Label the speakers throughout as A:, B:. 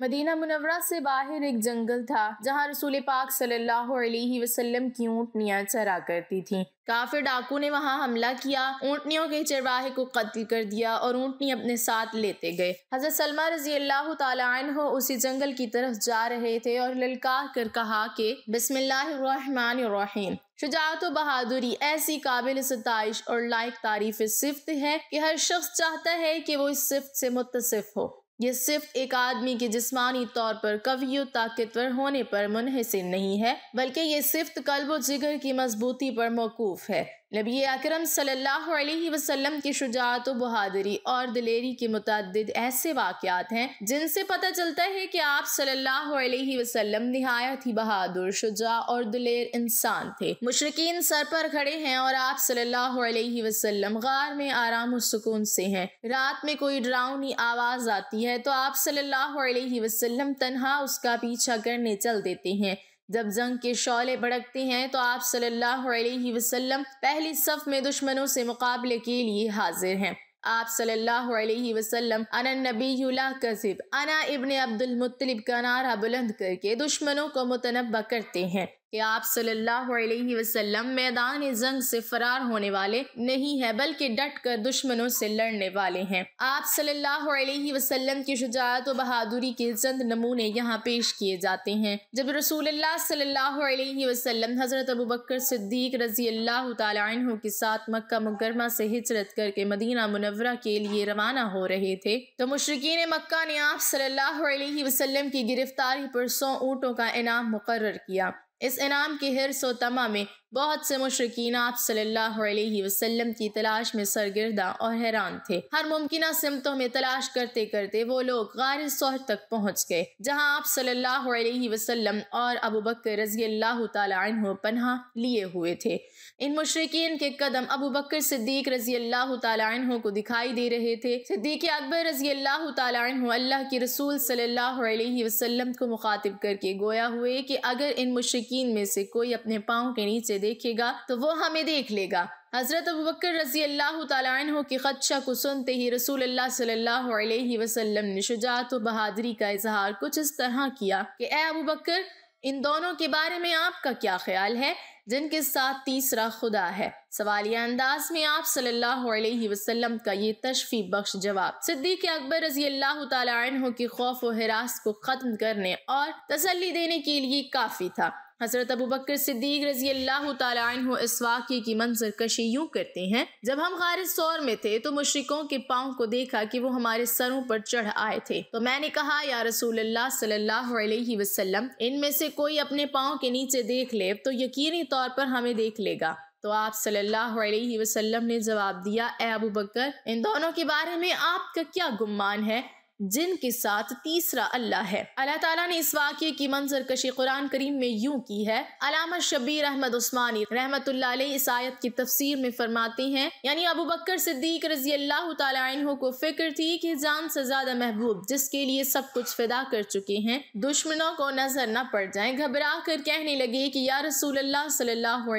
A: Medina Munawwara से बाहर एक जंगल था, जहाँ रसूल पाक सल्लल्लाहु अलैहि वसल्लम की ऊँटनियाँ चरा करती थीं। काफिर डाकू ने वहाँ हमला किया, ऊँटनियों के चरवाहे को कत्ल कर दिया और ऊँटनी अपने साथ लेते गए। हज़रत सलमा रज़ी अल्लाह तहो उसी जंगल की तरफ़ जा रहे थे और ललकार कर कहा कि, बिस्मिल्लाहिर्रहमानिर्रहीम, शुजात व बहादुरी ऐसी काबिल सताइश और लायक तारीफ़ सिफ्त है कि हर शख्स चाहता है कि वो इस सिफ्त से मुतसिफ हो। ये सिर्फ़ एक आदमी के जिस्मानी तौर पर कवियो, ताकतवर होने पर मुनहसर नहीं है, बल्कि ये सिर्फ़ कल्ब जिगर की मजबूती पर मौकूफ है। नबी अकरम सल्लल्लाहु अलैहि वसल्लम की शुजात बहादुरी और दिलेरी के मुतद ऐसे वाक़ात हैं, जिनसे पता चलता है कि आप सल्लल्लाहु अलैहि वसल्लम नहायत ही बहादुर, शुजा और दिलेर इंसान थे। मुशरकिन सर पर खड़े हैं और आप सल्लल्लाहु अलैहि वसल्लम गार में आराम सुकून से हैं। रात में कोई डरावनी आवाज़ आती है तो आप सल्लल्लाहु अलैहि वसल्लम तनहा उसका पीछा करने चल देते हैं। जब जंग के शौले भड़कते हैं तो आप सल्लल्लाहु अलैहि वसल्लम पहली सफ में दुश्मनों से मुकाबले के लिए हाजिर हैं। आप सल्लल्लाहु अलैहि वसल्लम अना नबीला कसिब अना इब्ने अब्दुल मुत्तलिब का नारा बुलंद करके दुश्मनों को मुतनबा करते हैं। कि आप सल्लल्लाहु अलैहि वसल्लम मैदान जंग से फरार होने वाले नहीं है, बल्कि डट कर दुश्मनों से लड़ने वाले हैं। आप सल्लल्लाहु अलैहि वसल्लम की शुजात व बहादुरी के चंद नमूने यहाँ पेश किए जाते हैं। जब रसूलुल्लाह सल्लल्लाहु अलैहि वसल्लम हज़रत अबू बकर सिद्दीक रज़ी अल्लाह तु के साथ मक्का मुकरमा से हिजरत करके मदीना मुनवरा के लिए रवाना हो रहे थे तो मुशरकिन मक्का ने आप सल्लल्लाहु अलैहि वसल्लम की गिरफ्तारी पर सौ ऊँटों का इनाम मुकर किया। इस इनाम के हिरस तमा में बहुत से मुशरकिन आप सल्लल्लाहु अलैहि वसल्लम की तलाश में सरगिरदा और हैरान थे। हर मुमकिन सिमतों में तलाश करते करते वो लोग गार सौर तक पहुँच गए, जहाँ आप सल्लल्लाहु अलैहि वसल्लम और अबू बकर रज़ी अल्लाह तु पन्हा लिए हुए थे। इन मुशरकिन के कदम अबू बकर सिद्दीक रज़ी अल्लाह तु को दिखाई दे रहे थे। सिद्दीक अकबर रज़ी अल्लाह तु अल्लाह के रसूल सल्लल्लाहु अलैहि वसल्लम को मुखातिब करके गोया हुए कि अगर इन मुशरकिन में से कोई अपने पाँव के नीचे देखेगा तो वो हमें देख लेगा। हज़रत अबू बकर रज़ी अल्लाह तु की खदशा को सुनते ही रसूल अल्लाह सल्लल्लाहु अलैहि वसल्लम ने शुजात व बहादरी का इजहार कुछ इस तरह किया कि, ए अबू बकर, इन दोनों के बारे में आपका क्या ख्याल है? जिनके साथ तीसरा खुदा है। सवालिया अंदाज में आप सल्लल्लाहु अलैहि वसल्लम का ये तशफी बख्श जवाब। सिद्दीक अकबर रज़ी अल्लाह तु की खौफ व हिरास को ख़त्म करने और तसली देने के लिए काफ़ी था। हज़रत अबू बकर सिद्दीक रज़ी अल्लाह तु इस वाक़े की मंजर कशी यूँ करते हैं, जब हम खारिज सौर में थे तो मुश्रिकों के पाँव को देखा कि वो हमारे सरों पर चढ़ आए थे। तो मैंने कहा, या रसूल अल्लाह सल्लल्लाहु इनमें से कोई अपने पाँव के नीचे देख ले तो यकीनी तौर पर हमें देख लेगा। तो आप सल्लल्लाहु अलैहि वसल्लम ने जवाब दिया, ए अबू बकर, इन दोनों के बारे में आपका क्या गुमान है? जिनके साथ तीसरा अल्लाह है। अल्लाह ताला ने इस वाक्य की मंजर कशी कुरान करीम में यूँ की है अलामा शबीर अहमद उस्मानी रहमत इस आयत की तफसीर में फरमाते हैं, यानी अबू बकर सिद्दीक रज़ी अल्लाह तु को फ़िक्र थी कि जान से ज़्यादा महबूब, जिसके लिए सब कुछ फिदा कर चुके हैं, दुश्मनों को नज़र न पड़ जाए। घबरा कर कहने लगे कि, या रसूल अल्लाह सल्लल्लाहु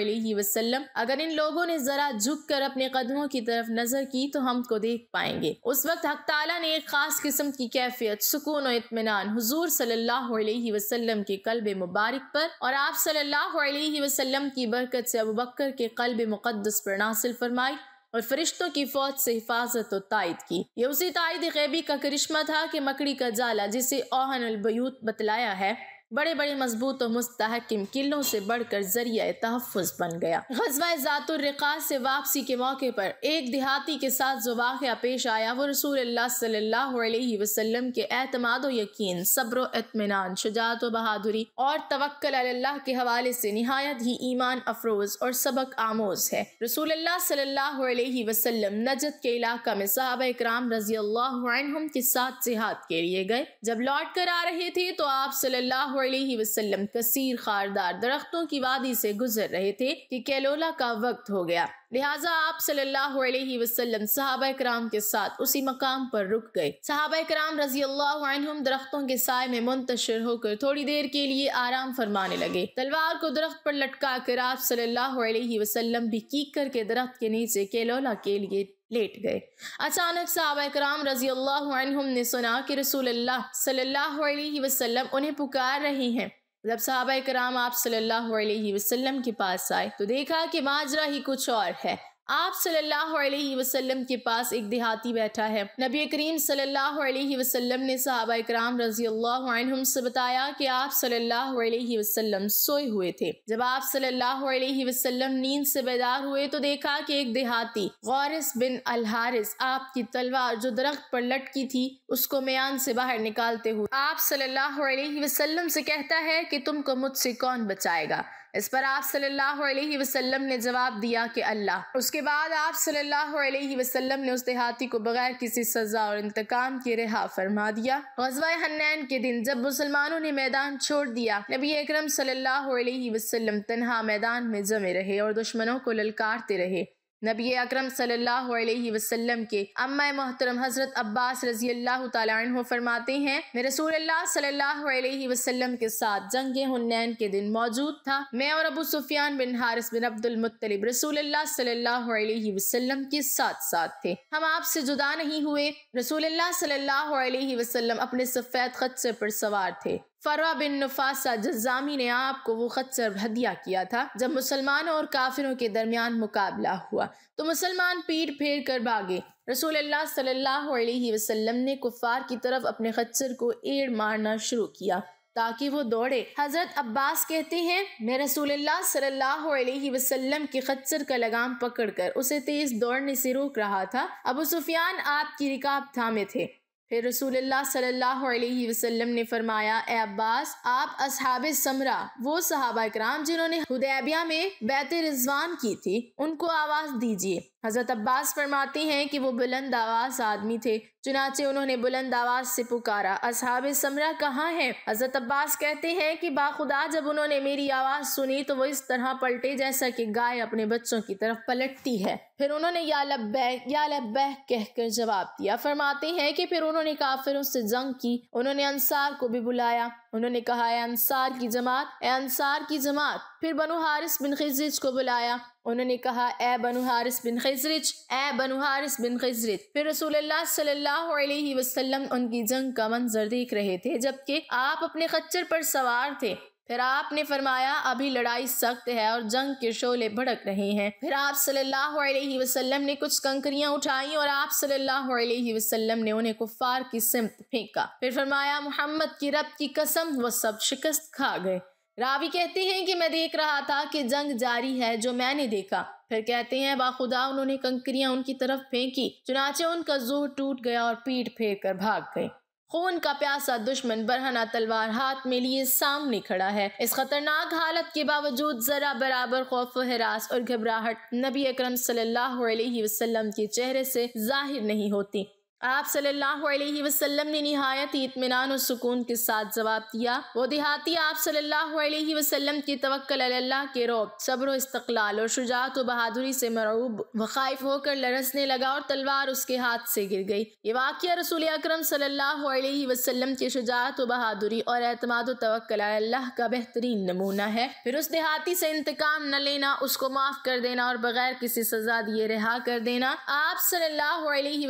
A: अगर इन लोगों ने जरा झुक कर अपने कदमों की तरफ़ नज़र की तो हमको देख पाएँगे। उस वक्त हक ने एक खास किस्म किस्म की कैफियत, सुकून और इतमान हुजूर सल्लल्लाहु अलैहि वसल्लम के कल्ब मुबारक पर और आप सल्लल्लाहु अलैहि वसल्लम की बरकत से अबू बकर के कल्ब मुक़दस पर नासिल फरमाई और फरिश्तों की फौज से हिफाजत और तायद की। यह उसी तायद गैबी का करिश्मा था कि मकड़ी का जाला, जिसे ओहन अलबयूत बतलाया है बड़े बड़े मज़बूत और मुस्तहकम किलों से बढ़कर ज़रिया तहफ़ बन गया। गजवा ज़ातुर्रिकात से वापसी के मौके पर एक देहाती के साथ जो वाक़ पेश आया, वो रसूल अलैहि वसल्लम के एतमाद यकीन, सब्र इतमान शुजात बहादुरी और तवक्ल अल्लाह के हवाले से नहायत ही ईमान अफरोज और सबक आमोज है। रसूल सल्लल्लाहु अलैहि वसल्लम नजद के इलाका में साहब इकराम रज़ी अल्लाह के साथ जिहाद के लिए गए। जब लौट कर आ रहे थे तो आप सल्लल्लाहु वसल्लम कसीर खारदार, दरख्तों की वादी से गुजर रहे थे कि कैलोला का वक्त हो गया। लिहाजा आप सल्लल्लाहु अलैहि वसल्लम सहाबा कराम के साथ उसी मकाम पर रुक गए। सहाबा कराम रज़ी अल्लाह दरख्तों के साय में मुंतशिर होकर थोड़ी देर के लिए आराम फरमाने लगे। तलवार को दरख्त पर लटका कर आप सल्लल्लाहु अलैहि वसल्लम भी कीकर के दरख्त के नीचे केलोला के लिए लेट गए। अचानक साहब कराम रज़ी अल्लाह ने सुना कि रसूल अल्लाह सल्लल्लाहु अलैहि वसल्लम उन्हें पुकार रहे हैं। जब साहब कराम आप सल्लल्लाहु अलैहि वसल्लम के पास आए तो देखा कि माजरा ही कुछ और है। आप सल्लल्लाहु अलैहि वसल्लम के पास एक देहाती बैठा है। नबी करीम सल्लल्लाहु अलैहि वसल्लम ने सहाबा कराम रज़ी अल्लाह से बताया कि आप सल्लल्लाहु अलैहि वसल्लम सोए हुए थे। जब आप सल्लल्लाहु अलैहि वसल्लम नींद से बेदार हुए तो देखा कि एक देहाती, गौरस बिन अल हारिस आपकी तलवार जो दरख्त पर लटकी थी, उसको म्यान से बाहर निकालते हुए आप सल्लल्लाहु अलैहि वसल्लम से कहता है कि तुमको मुझसे कौन बचाएगा? इस पर आप सल्लल्लाहु अलैहि वसल्लम ने जवाब दिया कि अल्लाह। उसके बाद आप सल्लल्लाहु अलैहि वसल्लम ने उस देहाती को बगैर किसी सजा और इंतकाम के रिहा फरमा दिया। गजवा हन्नैन के दिन जब मुसलमानों ने मैदान छोड़ दिया, नबी अकरम सल्लल्लाहु अलैहि वसल्लम तनहा मैदान में जमे रहे और दुश्मनों को ललकारते रहे। नबी अकरम सल्लल्लाहु अलैहि वसल्लम के अम्मा मोहतरम हज़रत अब्बास रज़ी अल्लाह तु फरमाते हैं मैं रसूल अल्लाह सल्लल्लाहु अलैहि वसल्लम के साथ जंग हुन्नैन के दिन मौजूद था। मैं और अबू सुफियान बिन हारिस बिन अब्दुल मुत्तलिब रसूल अल्लाह सल्लल्लाहु अलैहि वसल्लम के साथ साथ थे। हम आपसे जुदा नहीं हुए। रसूल अल्लाह सल्लल्लाहु अलैहि वसल्लम अपने सफ़ेद खच्चे पर सवार थे। फरवा बिन नफासा जजामी ने आपको वो खच्चर हदिया किया था जब मुसलमानों और काफिरों के दरमियान मुकाबला हुआ। तो मुसलमान पीठ फेर कर भागे। रसूल सल्लल्लाहु अलैहि वसल्लम ने कुफार की तरफ़ अपने खच्चर को एड़ मारना शुरू किया ताकि वो दौड़े। हज़रत अब्बास कहते हैं, मैं रसूल सल्लल्लाहु अलैहि वसल्लम के खच्चर का लगाम पकड़कर उसे तेज दौड़ने से रोक रहा था। अबू सुफियान आपकी रिकाब थामे थे। फिर रसूलुल्लाह सल्लल्लाहु अलैहि वसल्लम ने फरमाया, ए अब्बास, आप असहाब समरा, वो सहाबा कराम जिन्होंने हुदैबिया में बैत रिजवान की थी, उनको आवाज़ दीजिए। हज़रत अब्बास फरमाते हैं कि वो बुलंद आवाज़ आदमी थे, चुनाचे उन्होंने बुलंद आवाज़ से पुकारा। असहाब समरा कहाँ है? हज़रत अब्बास कहते हैं कि बाखुदा जब उन्होंने मेरी आवाज़ सुनी तो वो इस तरह पलटे जैसा कि गाय अपने बच्चों की तरफ़ पलटती है। फिर उन्होंने या लब्बैक या लब्बैक कहकर जवाब दिया। फरमाते हैं कि फिर उन्होंने काफिरों से जंग की, उन्होंने अंसार को भी बुलाया। उन्होंने कहा अंसार की जमात, ए अंसार की जमात। फिर बनु हारिस बिन खिजरिज को बुलाया। उन्होंने कहा, ए बनु हारिस बिन खिजरिज, ए बनु हारिस बिन खिजरिज। फिर रसूल सल्लल्लाहु अलैहि वसल्लम उनकी जंग का मंजर देख रहे थे, जबकि आप अपने खच्चर पर सवार थे। फिर आपने फरमाया, अभी लड़ाई सख्त है और जंग के शोले भड़क रहे हैं। फिर आप सल्लल्लाहु अलैहि वसल्लम ने कुछ कंकरियाँ उठाई और आप सल्लल्लाहु अलैहि वसल्लम ने उन्हें कुफार की सिमत फेंका। फिर फरमाया, मोहम्मद की रब की कसम, वो सब शिकस्त खा गए। रावी कहते हैं कि मैं देख रहा था कि जंग जारी है, जो मैंने देखा। फिर कहते हैं, बाखुदा उन्होंने कंकरियाँ उनकी तरफ़ फेंकी, चुनाचे उनका ज़ोर टूट गया और पीठ फेर कर भाग गए। खून का प्यासा दुश्मन बरहना तलवार हाथ में लिए सामने खड़ा है। इस खतरनाक हालत के बावजूद जरा बराबर खौफ हरास और घबराहट नबी अकरम सल्लल्लाहु अलैहि वसल्लम के चेहरे से ज़ाहिर नहीं होती। आप सल्लल्लाहु अलैहि वसल्लम ने निहायत इतमान और सुकून के साथ जवाब दिया। वो देहाती आप सल्लल्लाहु अलैहि वसल्लम की तवक्ल अल्लाह के रोब, सब्र, इस्तकलाल और शुजात व बहादुरी से मरूब व खाइफ होकर लरसने लगा और तलवार उसके हाथ से गिर गई। ये वाक़ रसूल अकरम सल्लल्लाहु अलैहि शुजात व बहादुरी और अतमाद तवक्ल अल्लाह का बेहतरीन नमूना है। फिर उस देहाती से इंतकाम न लेना, उसको माफ़ कर देना और बगैर किसी सजा दिए रिहा कर देना। आप सल्लल्लाहु अलैहि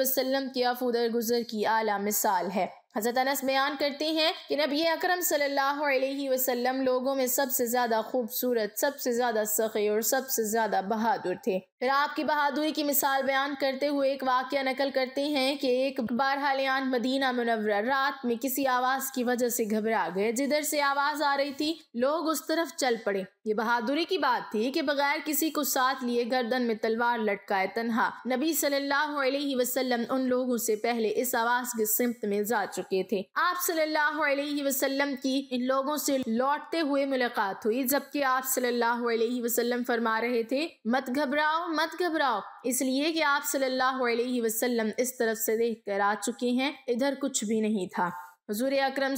A: की अफूदर गुजर की आला मिसाल है। हज़रत अनस बयान करते हैं कि नबी अकरम सल्लल्लाहु अलैहि वसल्लम लोगों में सबसे ज़्यादा खूबसूरत, सबसे ज़्यादा सखी और सबसे ज़्यादा बहादुर थे। फिर आपकी बहादुरी की मिसाल बयान करते हुए एक वाक्य नकल करते हैं कि एक बार हालियान मदीना मुनवरा रात में किसी आवाज़ की वजह से घबरा गए। जिधर से आवाज़ आ रही थी, लोग उस तरफ़ चल पड़े। ये बहादुरी की बात थी कि बगैर किसी को साथ लिए गर्दन में तलवार लटकाए तनहा। नबी सल्लल्लाहु अलैहि वसल्लम उन लोगों से पहले इस आवाज़ की सिमत में जा चुके थे। आप सल्लल्लाहु अलैहि वसल्लम की इन लोगों से लौटते हुए मुलाकात हुई, जबकि आप सल्लल्लाहु अलैहि वसल्लम फरमा रहे थे, मत घबराओ मत घबराओ। इसलिए कि आप सल्लल्लाहु अलैहि वसल्लम इस तरफ़ से देख कर आ चुके हैं, इधर कुछ भी नहीं था। हजूर अक्रम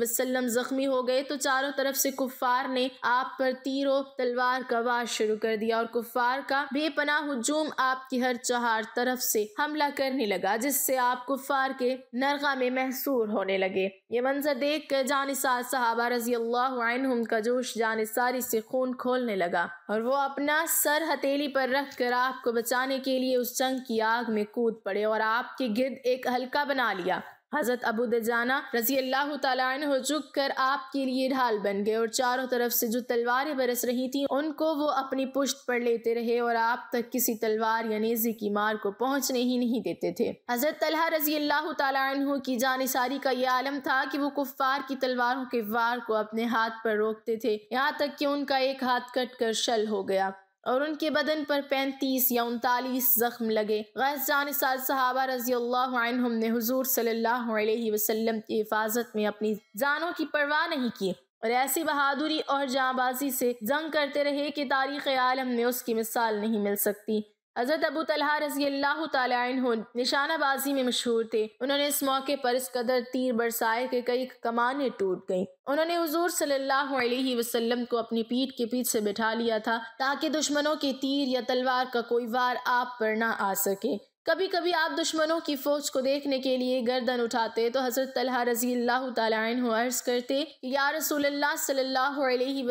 A: वसल्लम जख्मी हो गए तो चारों तरफ़ से कुफ़ार ने आप पर तीरों तलवार का वार शुरू कर दिया और कुफ़ार का बेपना हजूम आपकी हर चहार तरफ़ से हमला करने लगा, जिससे आप कुफ़ार के नरगा में महसूर होने लगे। ये मंजर देख कर जानसार साहबा रज़ी अल्लाह का जोश जानिसारी से खून खोलने लगा और वो अपना सर हथेली पर रख कर आपको बचाने के लिए उस जंग की आग में कूद पड़े और आपके गिर्द एक हल्का बना लिया। हज़रत अबू दजाना रज़ी अल्लाह तु झुक कर आपके लिए ढाल बन गए और चारों तरफ़ से जो तलवारें बरस रही थी, उनको वो अपनी पुष्ट पर लेते रहे और आप तक किसी तलवार या नेजी की मार को पहुँचने ही नहीं देते थे। हज़रत तलहा रज़ी अल्लाह तु की जानिसारी का ये आलम था कि वो कुफ्फार की तलवारों के वार को अपने हाथ पर रोकते थे, यहाँ तक कि उनका एक हाथ कट कर शल हो गया। और उनके बदन पर पैंतीस या उनतालीस जख्म लगे। जान सहाबा रज़ी अल्लाह ने हजूर सल्ला वसम की हिफाजत में अपनी जानों की परवाह नहीं की और ऐसी बहादुरी और जाबाजी से जंग करते रहे कि तारीख़ आलम में उसकी मिसाल नहीं मिल सकती। हज़रत अबू तलहा रज़ी अल्लाह तु निशानाबाजी में मशहूर थे। उन्होंने इस मौके पर इस कदर तीर बरसाए के कई कमाने टूट गईं। उन्होंने हुजूर सल्लल्लाहु अलैहि वसल्लम को अपनी पीठ के पीछे बिठा लिया था ताकि दुश्मनों के तीर या तलवार का कोई वार आप पर ना आ सके। कभी कभी आप दुश्मनों की फौज को देखने के लिए गर्दन उठाते तो हज़रत तलहा रज़ी अल्लाह अर्ज़ करते या रसूल सल्लल्लाहु अलैहि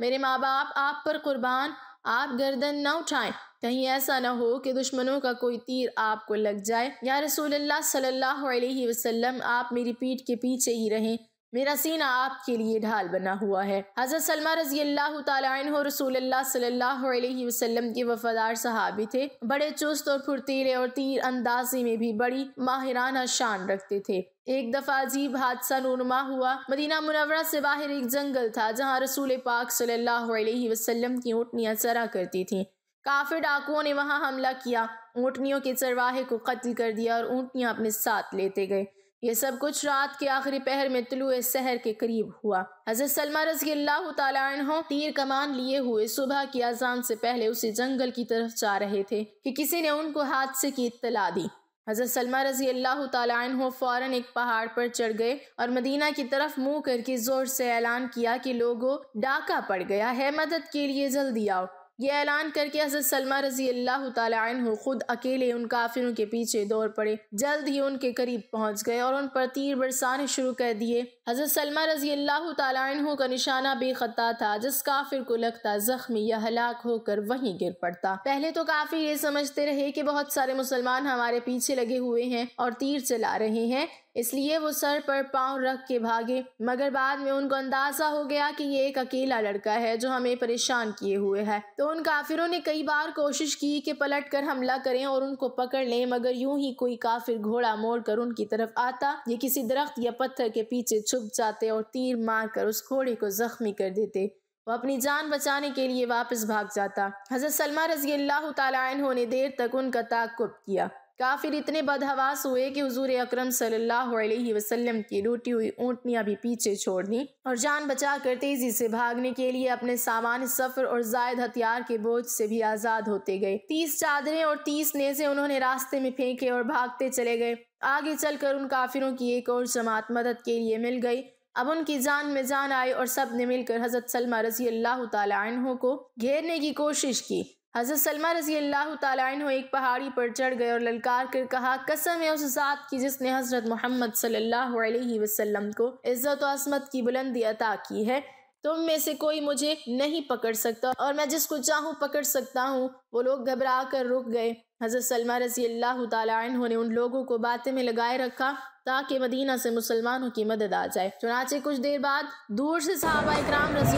A: मेरे माँ बाप आप पर कुर्बान आप गर्दन न उठाएँ। कहीं ऐसा ना हो कि दुश्मनों का कोई तीर आपको लग जाए। या रसूल सल्लल्लाहु अलैहि वसल्लम, आप मेरी पीठ के पीछे ही रहें। मेरा सीना आपके लिए ढाल बना हुआ है। हज़रत सलमा रज़ी अल्लाह रसूल सल्लल्लाहु अलैहि वसल्लम के वफादार सहाबी थे। बड़े चुस्त और फुर्तीले और तीर अंदाजी में भी बड़ी माहिराना शान रखते थे। एक दफ़ा अजीब हादसा नूरमा हुआ। मदीना मुनवरा से बाहर एक जंगल था, जहाँ रसूल पाक सल्लल्लाहु अलैहि वसल्लम की ऊँटनियाँ चरा करती थीं। काफिर डाकुओं ने वहाँ हमला किया, ऊँटनियों के चरवाहे को कत्ल कर दिया और ऊँटनियाँ अपने साथ लेते गए। ये सब कुछ रात के आखिरी पहर में तुलु शहर के करीब हुआ। हज़रत सलमा रज़ी अल्लाह तीर कमान लिए हुए सुबह की अजान से पहले उसे जंगल की तरफ़ जा रहे थे कि किसी ने उनको हादसे की इत्तला दी। हज़रत सलमा रज़ी अल्लाह हो फ़ौर एक पहाड़ पर चढ़ गए और मदीना की तरफ़ मुँह करके ज़ोर से ऐलान किया कि लोगों, डाका पड़ गया। है मदद के लिए जल्दी आओ। ये ऐलान करके हज़रत सलमा रज़ी अल्लाह तु खुद अकेले उन काफिरों के पीछे दौड़ पड़े। जल्द ही उनके करीब पहुँच गए और उन पर तीर बरसाने शुरू कर दिए। हज़रत सलमा रज़ी अल्लाह तु का निशाना बेखता था, जिस काफिर को लगता जख्मी या हलाक होकर वहीं गिर पड़ता। पहले तो काफ़ी ये समझते रहे कि बहुत सारे मुसलमान हमारे पीछे लगे हुए हैं और तीर चला रहे हैं। इसलिए वो सर पर पाँव रख के भागे, मगर बाद में उनको अंदाज़ा हो गया कि ये एक अकेला लड़का है जो हमें परेशान किए हुए है। तो उन काफिरों ने कई बार कोशिश की कि पलट कर हमला करें और उनको पकड़ लें, मगर यूँ ही कोई काफिर घोड़ा मोड़ कर उनकी तरफ़ आता। ये किसी दरख्त या पत्थर के पीछे छुप जाते और तीर मार कर उस घोड़े को जख्मी कर देते। वो अपनी जान बचाने के लिए वापस भाग जाता। हज़रत सलमा रज़ी अल्लाह तु ने देर तक उनका ताकुब किया। काफिर इतने बदहवास हुए कि हजूर अक्रम सल्लल्लाहु वसल्लम की लूटी हुई ऊँटनियाँ भी पीछे छोड़ दी और जान बचा कर तेज़ी से भागने के लिए अपने सामान सफ़र और जायद हथियार के बोझ से भी आज़ाद होते गए। तीस चादरें और तीस नेजे उन्होंने रास्ते में फेंके और भागते चले गए। आगे चलकर उन काफिरों की एक और जमात मदद के लिए मिल गई। अब उनकी जान में जान आई और सबने मिलकर हज़रत सलमा रज़ी अल्लाह तु को घेरने की कोशिश की। हज़रत सलमा रज़ी अल्लाह तु एक पहाड़ी पर चढ़ गए और ललकार कर कहा, कसम है उस ज़ात की जिसने हज़रत मोहम्मद सल्लल्लाहु अलैहि वसल्लम को इज़्ज़त असमत की बुलंदी अता की है? तुम में से कोई मुझे नहीं पकड़ सकता और मैं जिसको चाहूँ पकड़ सकता हूँ। वो लोग घबरा कर रुक गए। हज़रत सलमा रज़ी अल्लाह तु ने उन लोगों को बातें में लगाए रखा ताकि मदीना से मुसलमानों की मदद आ जाए। चुनाचे कुछ देर बाद दूर से साहबा इकराम रज़ी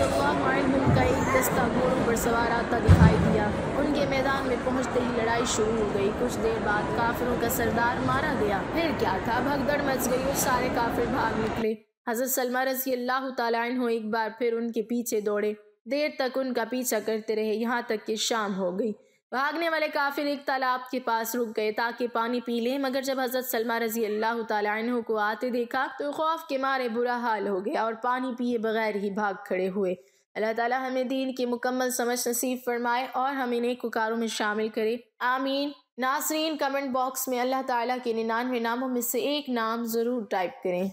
A: का एक दस्ता घोड़ों पर सवार आता दिखाई दिया। उनके मैदान में पहुँचते ही लड़ाई शुरू हो गई। कुछ देर बाद काफिरों का सरदार मारा गया। फिर क्या था? भगदड़ मच गई और सारे काफिर भाग निकले। हज़रत सलमा रज़ी अल्लाह तु एक बार फिर उनके पीछे दौड़े। देर तक उनका पीछा करते रहे। यहाँ तक कि शाम हो गई। भागने वाले काफिर एक तालाब के पास रुक गए ताकि पानी पी लें, मगर जब हज़रत सलमा रज़ी अल्लाह तु को आते देखा तो खौफ के मारे बुरा हाल हो गया और पानी पिए बगैर ही भाग खड़े हुए। अल्लाह ताला हमें दीन की मुकम्मल समझ नसीब फरमाए और हम हमें नेक में शामिल करे। आमीन। नासरीन, कमेंट बॉक्स में अल्लाह ताला के निन्यानवे नामों में से एक नाम ज़रूर टाइप करें।